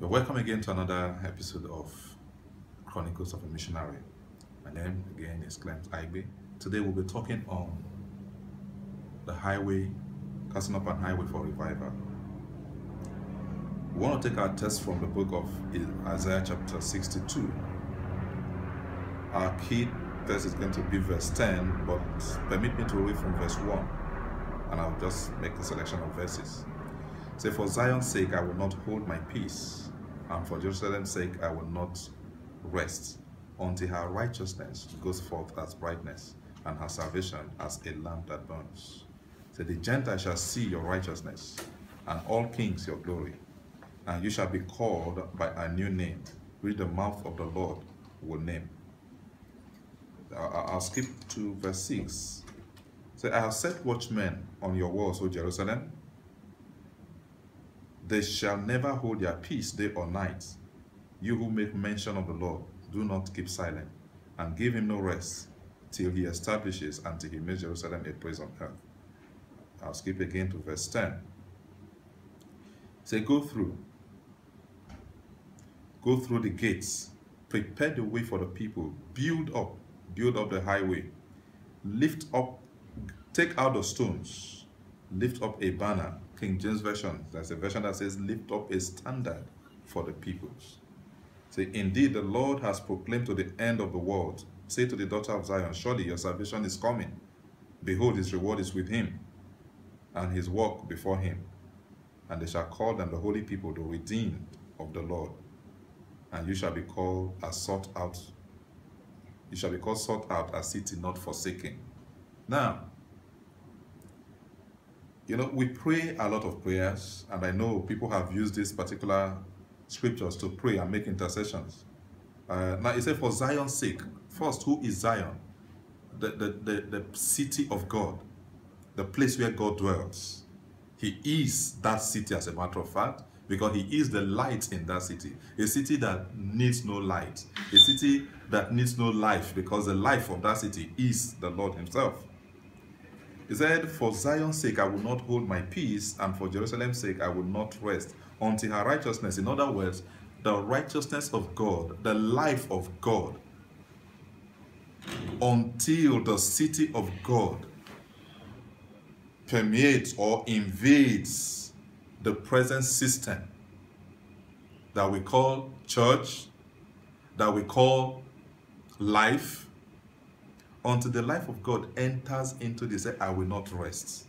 Welcome again to another episode of Chronicles of a Missionary. My name again is Clement Aigbe. Today we'll be talking on the highway, casting up an highway for revival. We want to take our text from the book of Isaiah chapter 62. Our key text is going to be verse 10, but permit me to read from verse 1 and I'll just make a selection of verses. Say, For Zion's sake I will not hold my peace, and for Jerusalem's sake I will not rest, until her righteousness goes forth as brightness, and her salvation as a lamp that burns. Say, The Gentiles shall see your righteousness, and all kings your glory, and you shall be called by a new name, which the mouth of the Lord will name. I'll skip to verse 6. Say, I have set watchmen on your walls, O Jerusalem. They shall never hold their peace day or night. You who make mention of the Lord, do not keep silent, and give him no rest till he establishes until he makes Jerusalem a praise on earth. I'll skip again to verse 10. Say, go through. Go through the gates. Prepare the way for the people. Build up. Build up the highway. Lift up Take out the stones, lift up a banner. King James Version, there's a version that says, lift up a standard for the peoples. Say, indeed, the Lord has proclaimed to the end of the world. Say to the daughter of Zion, surely your salvation is coming. Behold, his reward is with him, and his work before him. And they shall call them the holy people, the redeemed of the Lord. And you shall be called a sought out. You shall be called sought out, a city not forsaken. Now, you know, we pray a lot of prayers, and I know people have used these particular scriptures to pray and make intercessions. Uh, now, it said, for Zion's sake, first, who is Zion? The, the, the, the city of God, the place where God dwells. He is that city, as a matter of fact, because he is the light in that city. A city that needs no light. A city that needs no life, because the life of that city is the Lord himself. He said, For Zion's sake I will not hold my peace, and for Jerusalem's sake I will not rest until her righteousness, in other words, the righteousness of God, the life of God, until the city of God permeates or invades the present system that we call church, that we call life, until the life of God enters into this, I will not rest.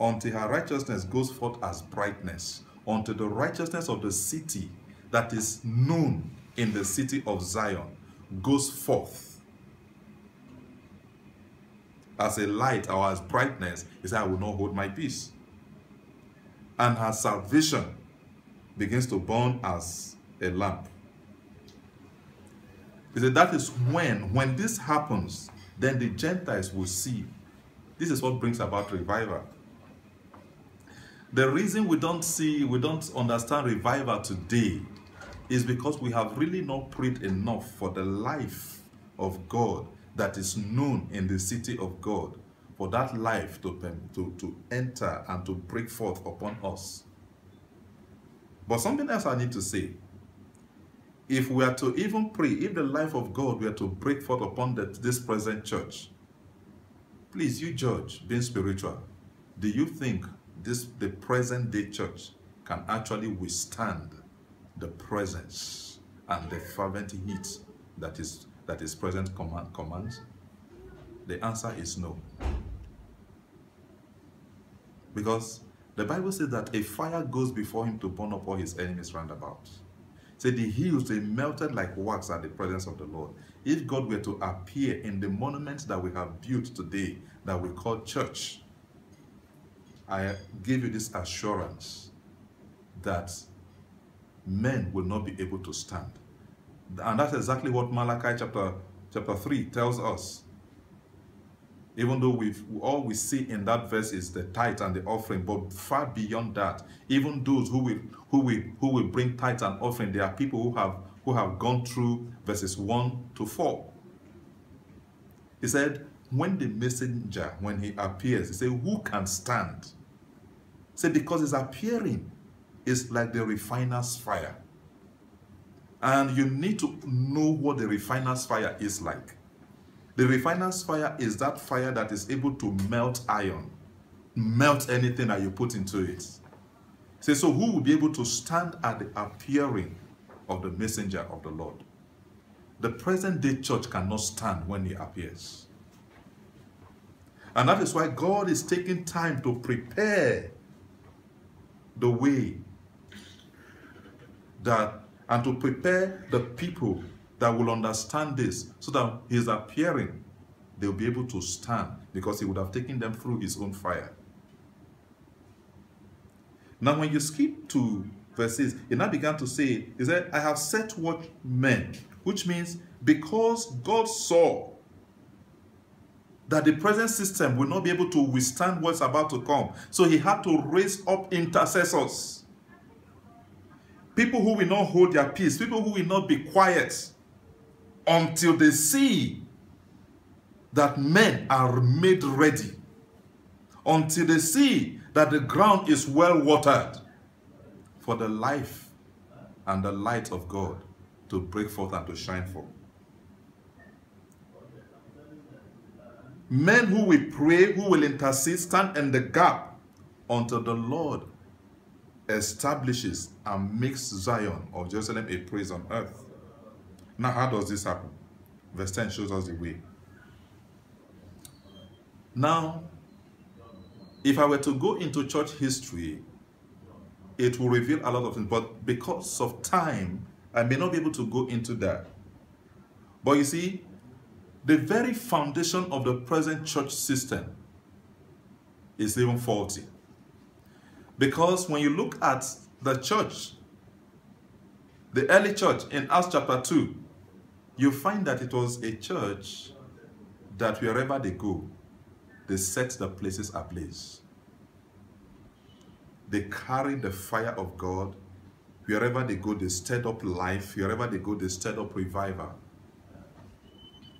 Until her righteousness goes forth as brightness. Until the righteousness of the city that is known in the city of Zion goes forth as a light or as brightness, he said, I will not hold my peace. And her salvation begins to burn as a lamp. He said, that is when, when this happens, then the Gentiles will see. This is what brings about revival. The reason we don't see, we don't understand revival today is because we have really not prayed enough for the life of God that is known in the city of God, for that life to, to, to enter and to break forth upon us. But something else I need to say if we are to even pray, if the life of God were to break forth upon the, this present church, please, you judge, being spiritual, do you think this the present day church can actually withstand the presence and the fervent heat that is that is present command commands? The answer is no. Because the Bible says that a fire goes before him to burn up all his enemies round about. Say the hills, they melted like wax at the presence of the Lord. If God were to appear in the monuments that we have built today, that we call church, I give you this assurance that men will not be able to stand. And that's exactly what Malachi chapter, chapter 3 tells us. Even though we've all we see in that verse is the tithe and the offering, but far beyond that, even those who will who will who will bring tithe and offering, there are people who have who have gone through verses 1 to 4. He said, when the messenger, when he appears, he said, Who can stand? He said, Because his appearing is like the refiner's fire. And you need to know what the refiner's fire is like. The refiner's fire is that fire that is able to melt iron, melt anything that you put into it. Say, so who will be able to stand at the appearing of the messenger of the Lord? The present day church cannot stand when he appears. And that is why God is taking time to prepare the way that and to prepare the people that will understand this so that his appearing they'll be able to stand because he would have taken them through his own fire now when you skip to verses he now began to say he said i have set what men which means because god saw that the present system will not be able to withstand what's about to come so he had to raise up intercessors People who will not hold their peace. People who will not be quiet until they see that men are made ready. Until they see that the ground is well watered for the life and the light of God to break forth and to shine forth. Men who will pray, who will intercede, stand in the gap until the Lord establishes and makes Zion or Jerusalem a praise on earth. Now, how does this happen? Verse 10 shows us the way. Now, if I were to go into church history, it will reveal a lot of things, but because of time, I may not be able to go into that. But you see, the very foundation of the present church system is even faulty. Because when you look at the church, the early church in Acts chapter 2, you find that it was a church that wherever they go, they set the places ablaze. They carry the fire of God. Wherever they go, they stirred up life. Wherever they go, they stirred up revival.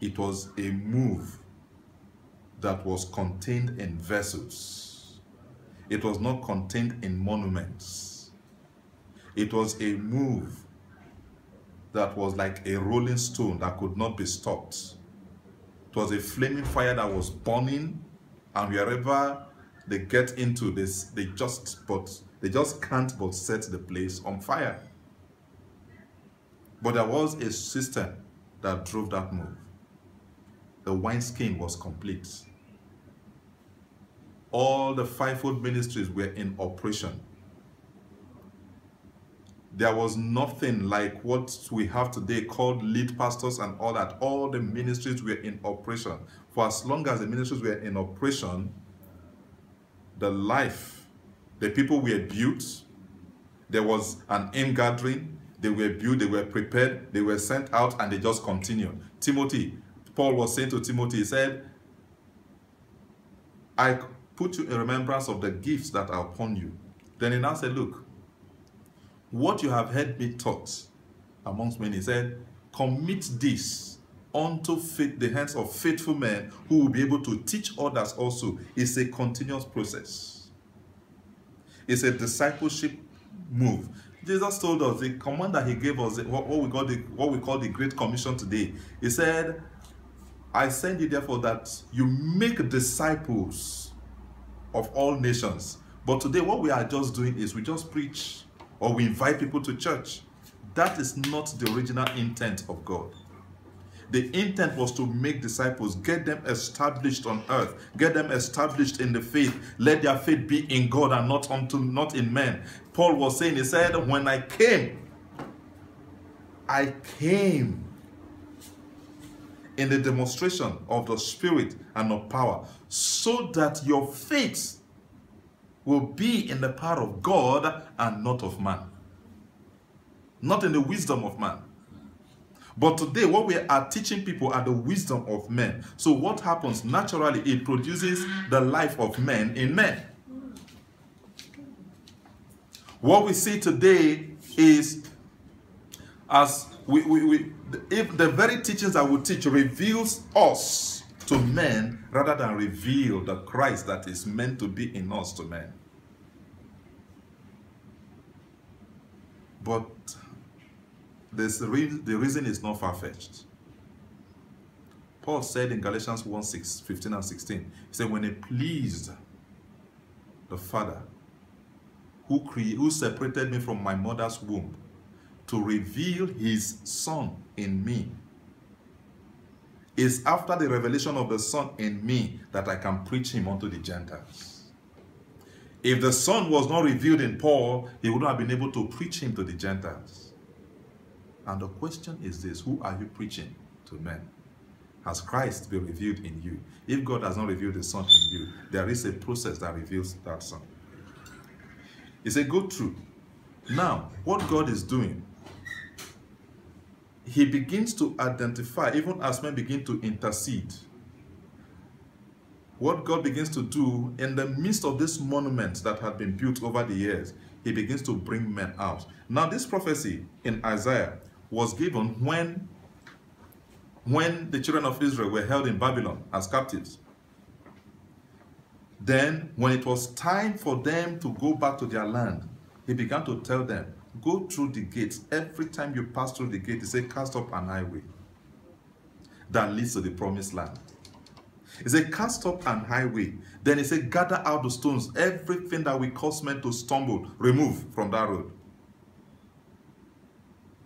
It was a move that was contained in vessels it was not contained in monuments. It was a move that was like a rolling stone that could not be stopped. It was a flaming fire that was burning, and wherever they get into this, they just but they just can't but set the place on fire. But there was a system that drove that move. The wineskin was complete all the fivefold ministries were in operation. There was nothing like what we have today called lead pastors and all that. All the ministries were in operation. For as long as the ministries were in operation, the life, the people were built, there was an ingathering, they were built, they were prepared, they were sent out, and they just continued. Timothy, Paul was saying to Timothy, he said, I put you in remembrance of the gifts that are upon you. Then he now said, Look, what you have heard me taught amongst many, he said, Commit this unto faith, the hands of faithful men who will be able to teach others also. It's a continuous process. It's a discipleship move. Jesus told us the command that he gave us, what, we call the what we call the Great Commission today. He said, I send you therefore that you make disciples of all nations. But today, what we are just doing is we just preach or we invite people to church. That is not the original intent of God. The intent was to make disciples, get them established on earth, get them established in the faith. Let their faith be in God and not unto not in men. Paul was saying, he said, when I came, I came in the demonstration of the Spirit and of power, so that your faith will be in the power of God and not of man. Not in the wisdom of man. But today, what we are teaching people are the wisdom of men. So, what happens naturally? It produces the life of men in men. What we see today is as we, we, we if the very teachings I will teach reveals us to men rather than reveal the Christ that is meant to be in us to men. But this re the reason is not far-fetched. Paul said in Galatians 1 6, 15 and 16, he said, When it pleased the Father who, cre- who separated me from my mother's womb to reveal his Son in me, is after the revelation of the Son in me that I can preach him unto the Gentiles. If the Son was not revealed in Paul, he would not have been able to preach him to the Gentiles. And the question is this Who are you preaching to men? Has Christ been revealed in you? If God has not revealed the Son in you, there is a process that reveals that Son. It's a good truth. Now, what God is doing, He begins to identify, even as men begin to intercede. What God begins to do in the midst of this monument that had been built over the years, He begins to bring men out. Now, this prophecy in Isaiah was given when when the children of Israel were held in Babylon as captives. Then, when it was time for them to go back to their land, he began to tell them, Go through the gates. Every time you pass through the gate, he said, Cast up an highway that leads to the promised land. He said, Cast up an highway. Then he said, Gather out the stones. Everything that will cause men to stumble, remove from that road.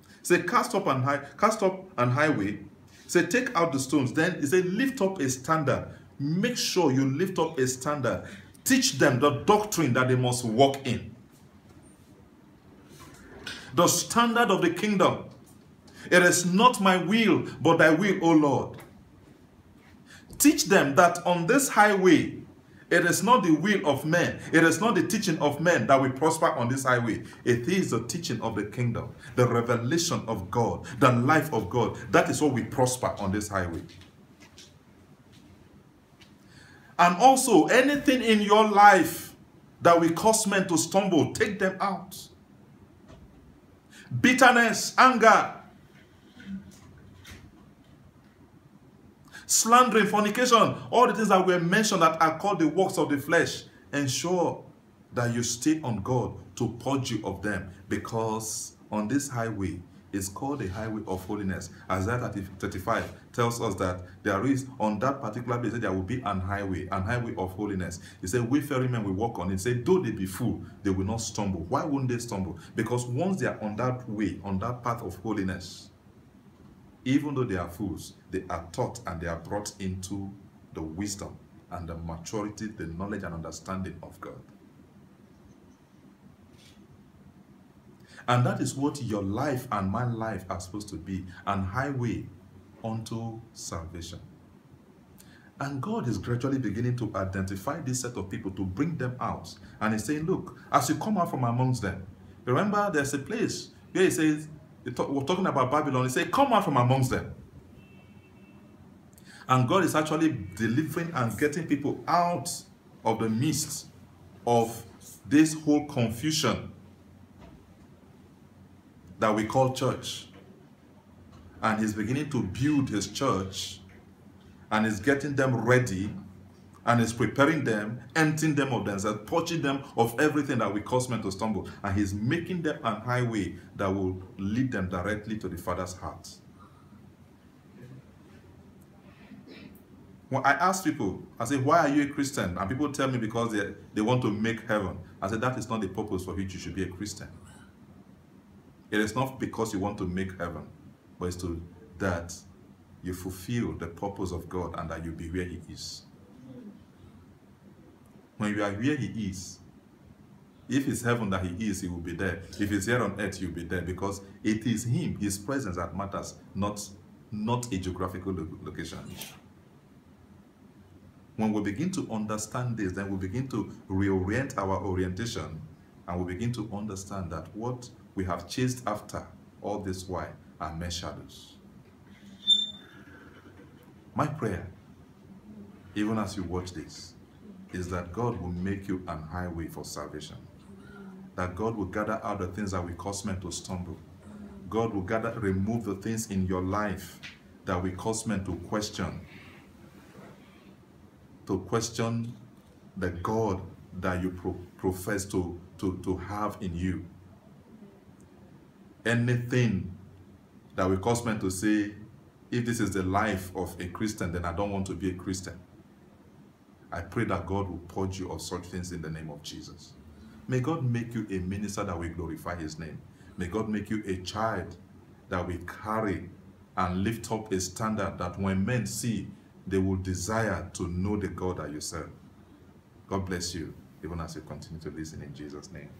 He said, Cast up an high, cast up an highway Say, take out the stones. Then he said, lift up a standard. Make sure you lift up a standard. Teach them the doctrine that they must walk in. The standard of the kingdom. It is not my will, but thy will, O Lord. Teach them that on this highway, it is not the will of men. It is not the teaching of men that will prosper on this highway. It is the teaching of the kingdom, the revelation of God, the life of God. That is what we prosper on this highway. And also, anything in your life that will cause men to stumble, take them out. Bitterness, anger, slandering, fornication, all the things that were mentioned that are called the works of the flesh. Ensure that you stay on God to purge you of them because on this highway is called the highway of holiness. Isaiah 35 tells us that there is, on that particular place, there will be an highway, an highway of holiness. He said, wayfaring men will walk on it. He said, though they be full, they will not stumble. Why won't they stumble? Because once they are on that way, on that path of holiness, even though they are fools, they are taught and they are brought into the wisdom and the maturity, the knowledge and understanding of God. And that is what your life and my life are supposed to be an highway unto salvation. And God is gradually beginning to identify this set of people to bring them out. And He's saying, Look, as you come out from amongst them, remember there's a place where He says, we're talking about Babylon. He said, Come out from amongst them. And God is actually delivering and getting people out of the midst of this whole confusion that we call church. And He's beginning to build His church and is getting them ready and is preparing them, emptying them of themselves, purging them of everything that will cause men to stumble. And he's making them an highway that will lead them directly to the Father's heart. When I ask people, I say, why are you a Christian? And people tell me because they, they want to make heaven. I said, that is not the purpose for which you should be a Christian. It is not because you want to make heaven, but it's to that you fulfill the purpose of God and that you be where he is when you are where he is, if it's heaven that he is, he will be there. If it's here on earth, you'll be there because it is him, his presence that matters, not, not a geographical location. When we begin to understand this, then we begin to reorient our orientation and we begin to understand that what we have chased after all this while are mere shadows. My prayer, even as you watch this, is that God will make you an highway for salvation. That God will gather out the things that will cause men to stumble. God will gather, remove the things in your life that will cause men to question. To question the God that you pro profess to, to, to have in you. Anything that will cause men to say, if this is the life of a Christian, then I don't want to be a Christian. I pray that God will purge you of such things in the name of Jesus. May God make you a minister that will glorify his name. May God make you a child that will carry and lift up a standard that when men see, they will desire to know the God that you serve. God bless you, even as you continue to listen in Jesus' name.